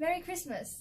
Merry Christmas!